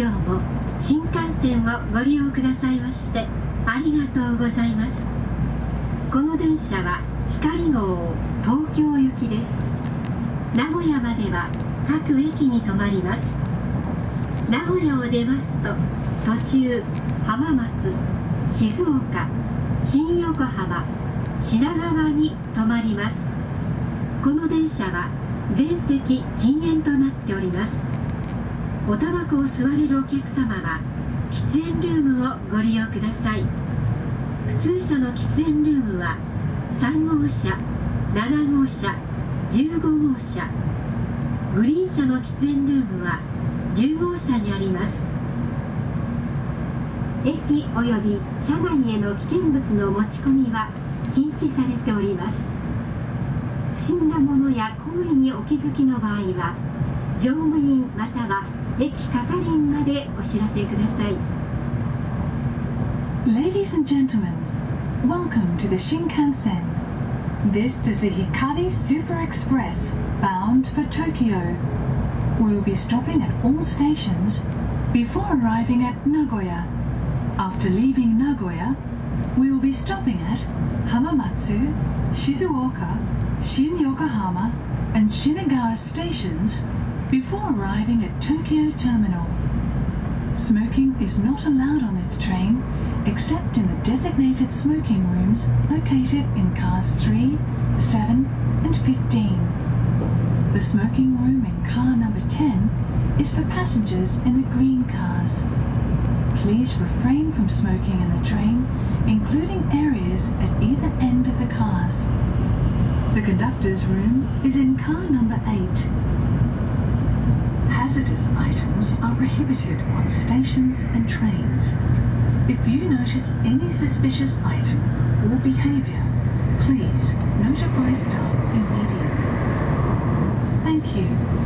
今日も新幹線をご利用くださいましてありがとうございます。この電車は光号東京行きです。名古屋までは各駅に停まります。名古屋を出ますと途中浜松静岡新横浜品川に停まります。この電車は全席禁煙となっております。おタバコを吸われるお客様は喫煙ルームをご利用ください。普通車の喫煙ルームは3号車7号車15号車。グリーン車の喫煙ルームは10号車にあります。駅及び車内への危険物の持ち込みは禁止されております。不審なものや行為にお気づきの場合は乗務員または駅係員までお知らせください Ladies and gentlemen, welcome to the Shinkansen. This is the Hikari Super Express bound for Tokyo. We will be stopping at all stations before arriving at Nagoya. After leaving Nagoya, we will be stopping at Hamamatsu, Shizuoka, Shin Yokohama, and Shinagawa stations before arriving at Tokyo Terminal. Smoking is not allowed on this train except in the designated smoking rooms located in cars 3, 7, and 15. The smoking room in car number 10 is for passengers in the green cars. Please refrain from smoking in the train, including areas at either end of the cars. The conductor's room is in car number 8. Hazardous items are prohibited on stations and trains. If you notice any suspicious item or behavior, please notify staff immediately. Thank you.「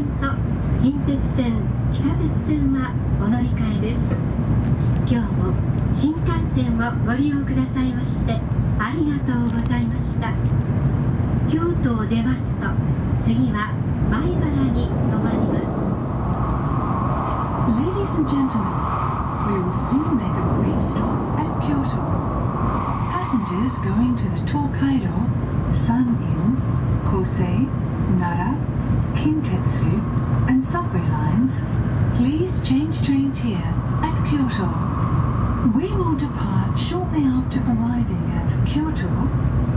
線と近鉄線地下鉄線はお乗り換えです今日も新幹線をご利用くださいましてありがとうございました京都を出ますと次は米原に停まります Ladies and gentlemen, we will soon make a brief stop at Kyoto. Passengers going to the Tokaido, Sanin, Kosei, Nara, Kintetsu, and subway lines, please change trains here at Kyoto. We will depart shortly after arriving at Kyoto,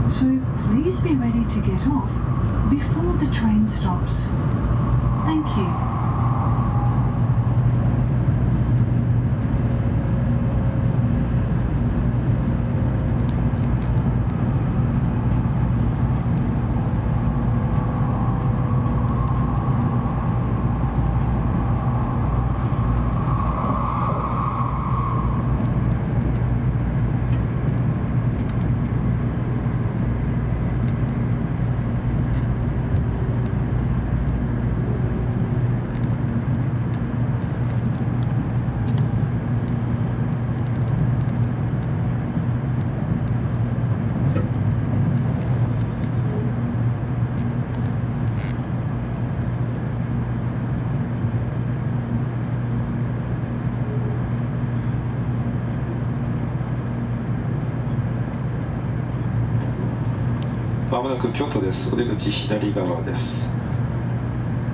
so please be ready to get off before the train stops. Thank you. 区京都です。お出口左側です。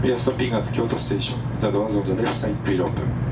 ウエストピンガ京都ステーション。ザ・ドワンゾーンでレフサイン P6 分。